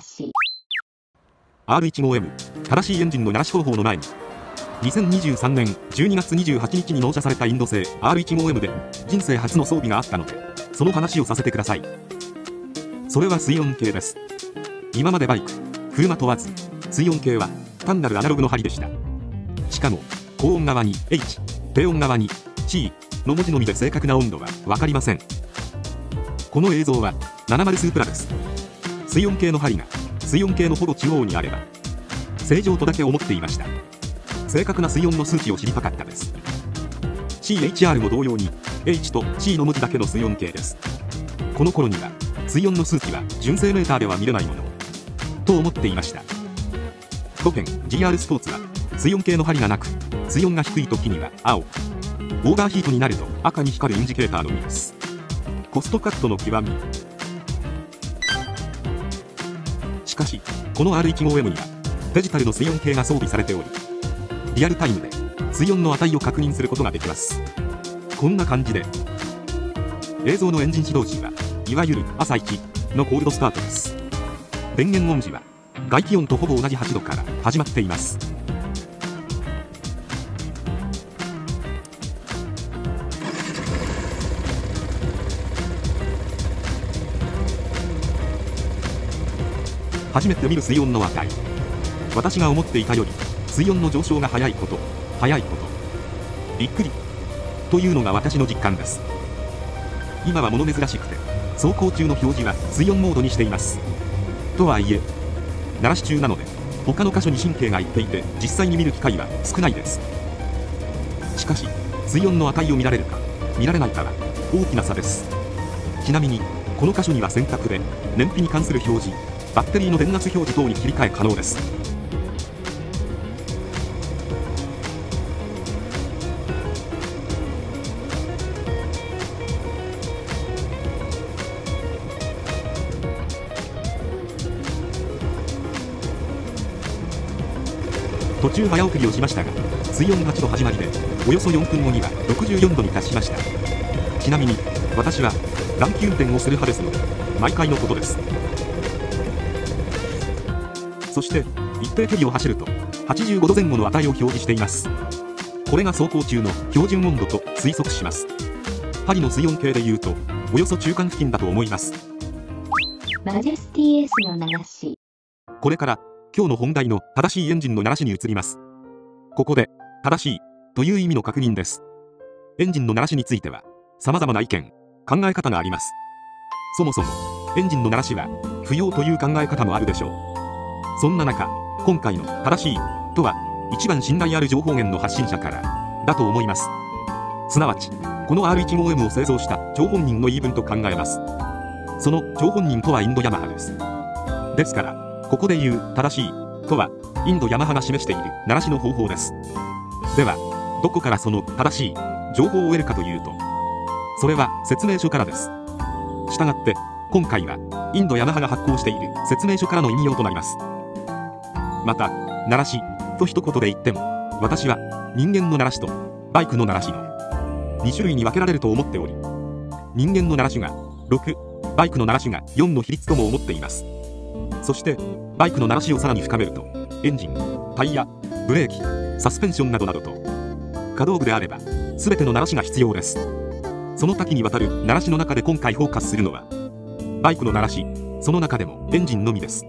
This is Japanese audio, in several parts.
しい。R15M 正しいエンジンの鳴らし方法の前に2023年12月28日に納車されたインド製 R15M で人生初の装備があったのでその話をさせてください。それは水温計です。今までバイク車問わず水温計は単なるアナログの針でした。しかも高温側に H 低温側に C の文字のみで正確な温度は分かりません。この映像は70スープラです。水温計の針が水温計のほぼ中央にあれば正常とだけ思っていました。正確な水温の数値を知りたかったです。CHR も同様に H と C の文字だけの水温計です。この頃には水温の数値は純正メーターでは見れないものと思っていました。5辺 GR スポーツは水温計の針がなく水温が低い時には青オーバーヒートになると赤に光るインジケーターのみです。コストカットの極みしかしこの R15M にはデジタルの水温計が装備されておりリアルタイムで水温の値を確認することができます。こんな感じで映像のエンジン始動時はいわゆる朝1のコールドスタートです。電源オン時は外気温とほぼ同じ8度から始まっています。初めて見る水温の値。私が思っていたより水温の上昇が早いこと早いこと。びっくり。というのが私の実感です。今は物珍しくて走行中の表示は水温モードにしています。とはいえ鳴らし中なので他の箇所に神経がいっていて実際に見る機会は少ないです。しかし水温の値を見られるか見られないかは大きな差です。ちなみにこの箇所には選択で燃費に関する表示バッテリーの電圧表示等に切り替え可能です。途中早送りをしましたが水温8度始まりでおよそ4分後には64度に達しました。ちなみに私は暖気運転をする派ですので毎回のことです。そして一定距離を走ると85度前後の値を表示しています。これが走行中の標準温度と推測します。針の水温計でいうとおよそ中間付近だと思います。マジェスティ S の流し。これから今日の本題の正しいエンジンの鳴らしに移ります。ここで正しいという意味の確認です。エンジンの鳴らしについては様々な意見考え方があります。そもそもエンジンの鳴らしは不要という考え方もあるでしょうそんな中今回の正しいとは一番信頼ある情報源の発信者からだと思います。すなわちこの R15M を製造した張本人の言い分と考えます。その張本人とはインドヤマハです。ですからここで言う正しいとはインドヤマハが示している鳴らしの方法です。ではどこからその正しい情報を得るかというとそれは説明書からです。したがって今回はインドヤマハが発行している説明書からの引用となります。また鳴らしと一言で言っても私は人間の鳴らしとバイクの鳴らしの2種類に分けられると思っており人間の鳴らしが6バイクの鳴らしが4の比率とも思っています。そしてバイクの鳴らしをさらに深めるとエンジンタイヤブレーキサスペンションなどなどと可動部であれば全ての鳴らしが必要です。その多岐にわたる鳴らしの中で今回フォーカスするのはバイクの鳴らしその中でもエンジンのみです。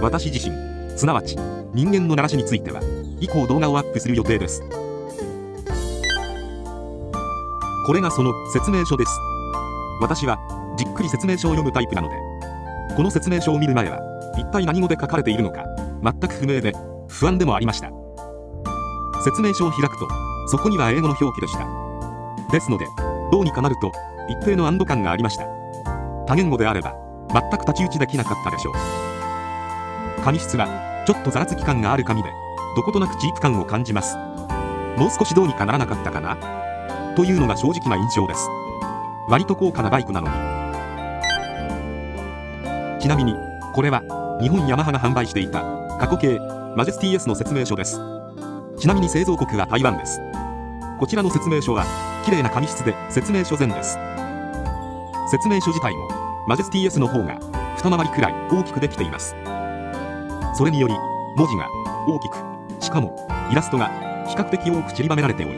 私自身すなわち人間の鳴らしについては以降動画をアップする予定です。これがその説明書です。私はじっくり説明書を読むタイプなのでこの説明書を見る前は一体何語で書かれているのか全く不明で不安でもありました。説明書を開くとそこには英語の表記でした。ですのでどうにかなると一定の安堵感がありました。多言語であれば全く太刀打ちできなかったでしょう。紙質はちょっとざらつき感がある紙でどことなくチープ感を感じます。もう少しどうにかならなかったかな？というのが正直な印象です。割と高価なバイクなのに。ちなみにこれは日本ヤマハが販売していた過去形マジェスティ S の説明書です。ちなみに製造国は台湾です。こちらの説明書は綺麗な紙質で説明書前です。説明書自体もマジェスティ S の方が二回りくらい大きくできています。それにより文字が大きくしかもイラストが比較的多く散りばめられており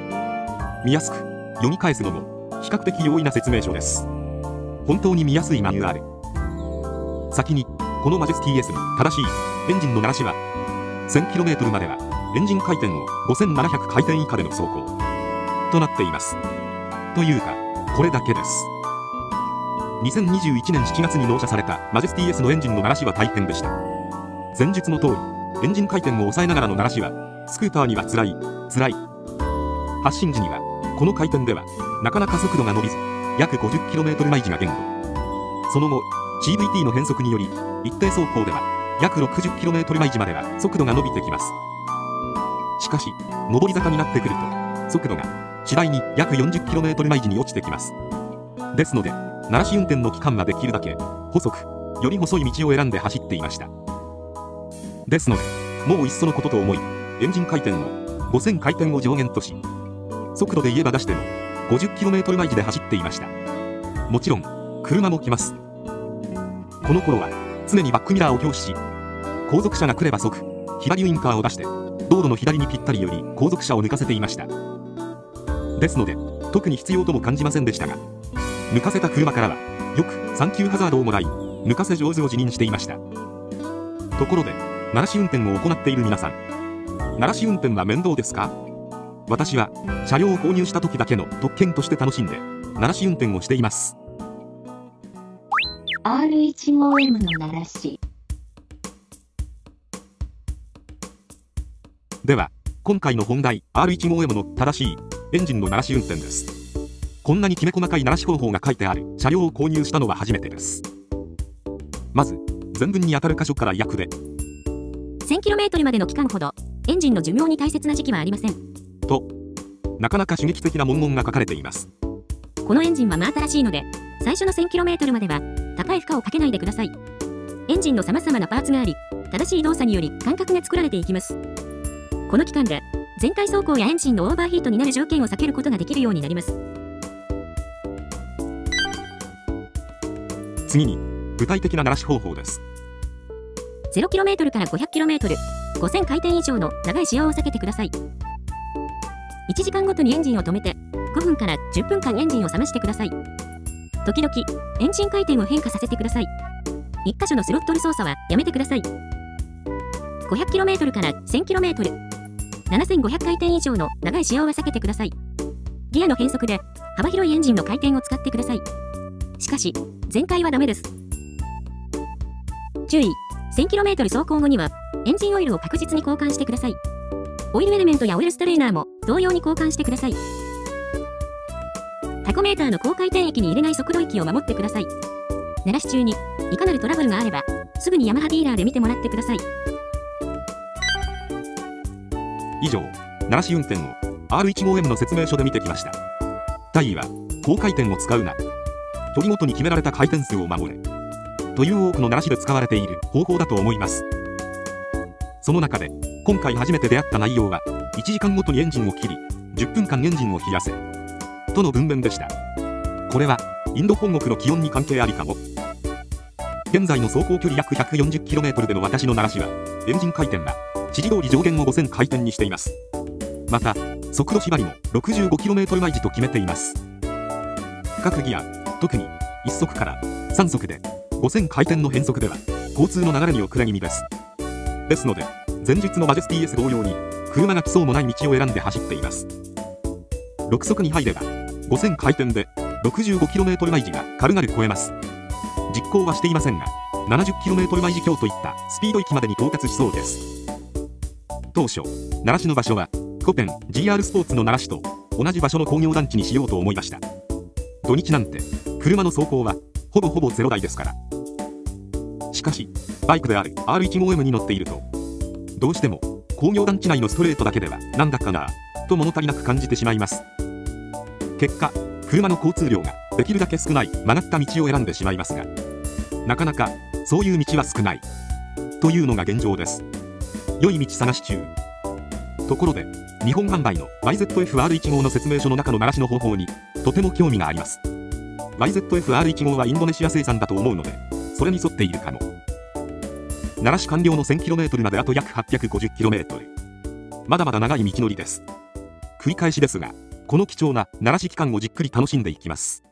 見やすく読み返すのも比較的容易な説明書です。本当に見やすいマニュアル。先にこのマジェスティ S の正しいエンジンの鳴らしは 1000km まではエンジン回転を5700回転以下での走行。となっています。というかこれだけです。2021年7月に納車されたマジェスティ S のエンジンの鳴らしは大変でした。前述の通りエンジン回転を抑えながらの鳴らしはスクーターには辛い辛い。発進時にはこの回転ではなかなか速度が伸びず約 50km 毎時が限度。その後 CVT の変速により一定走行では約 60km 毎時までは速度が伸びてきます。しかし上り坂になってくると速度が次第に約 40km 毎時に落ちてきます。ですので鳴らし運転の期間はできるだけ細くより細い道を選んで走っていました。ですのでもういっそのことと思いエンジン回転を5000回転を上限とし速度で言えば出しても 50km 毎時で走っていました。もちろん車も来ます。この頃は常にバックミラーを表示し後続車が来れば即左ウインカーを出して道路の左にぴったりより後続車を抜かせていました。ですので特に必要とも感じませんでしたが抜かせた車からはよくサンキューハザードをもらい抜かせ上手を辞任していました。ところで鳴らし運転を行っている皆さん。鳴らし運転は面倒ですか？私は車両を購入した時だけの特権として楽しんで鳴らし運転をしています。R15M の鳴らし。では今回の本題 R15M の正しいエンジンの鳴らし運転です。こんなにきめ細かい鳴らし方法が書いてある車両を購入したのは初めてです。まず全文に当たる箇所から訳で 1000km までの期間ほどエンジンの寿命に大切な時期はありません。となかなか刺激的な文言が書かれています。このエンジンは真新しいので最初の 1000km までは高い負荷をかけないでください。エンジンの様々なパーツがあり正しい動作により感覚が作られていきます。この期間で全体走行やエンジンのオーバーヒートになる条件を避けることができるようになります。次に具体的な鳴らし方法です 0km から 500km、5000回転以上の長い使用を避けてください。1時間ごとにエンジンを止めて、5分から10分間エンジンを冷ましてください。時々、エンジン回転を変化させてください。1箇所のスロットル操作はやめてください。500km から 1000km、7500回転以上の長い使用は避けてください。ギアの変速で幅広いエンジンの回転を使ってください。しかし、全開はダメです。注意 1000km 走行後には、エンジンオイルを確実に交換してください。オイルエレメントやオイルストレーナーも同様に交換してください。タコメーターの高回転域に入れない速度域を守ってください。鳴らし中に、いかなるトラブルがあれば、すぐにヤマハディーラーで見てもらってください。以上鳴らし運転を R15M の説明書で見てきました第位は高回転を使うな距離ごとに決められた回転数を守れという多くの鳴らしで使われている方法だと思います。その中で今回初めて出会った内容は1時間ごとにエンジンを切り10分間エンジンを冷やせとの文面でした。これはインド本国の気温に関係ありかも。現在の走行距離約 140km での私の鳴らしはエンジン回転は指示通り上限を5000回転にしています。また速度縛りも 65km 毎時と決めています。各ギア特に1速から3速で5000回転の変速では交通の流れに遅れ気味です。ですので前述のマジェスティ S 同様に車が来そうもない道を選んで走っています。6速に入れば5000回転で 65km 毎時が軽々超えます。実行はしていませんが 70km 毎時強といったスピード域までに到達しそうです。当初奈良市の場所はコペン GR スポーツの奈良市と同じ場所の工業団地にしようと思いました。土日なんて車の走行はほぼほぼゼロ台ですから。しかしバイクである R15M に乗っていると。どうしても工業団地内のストレートだけではなんだかなと物足りなく感じてしまいます。結果車の交通量ができるだけ少ない曲がった道を選んでしまいますがなかなかそういう道は少ない。というのが現状です。良い道探し中。ところで日本販売の YZF-R1 号の説明書の中の鳴らしの方法にとても興味があります。YZF-R1 号はインドネシア生産だと思うのでそれに沿っているかも。奈良市完了の 1000km まであと約 850km まだまだ長い道のりです。繰り返しですがこの貴重な奈良市期間をじっくり楽しんでいきます。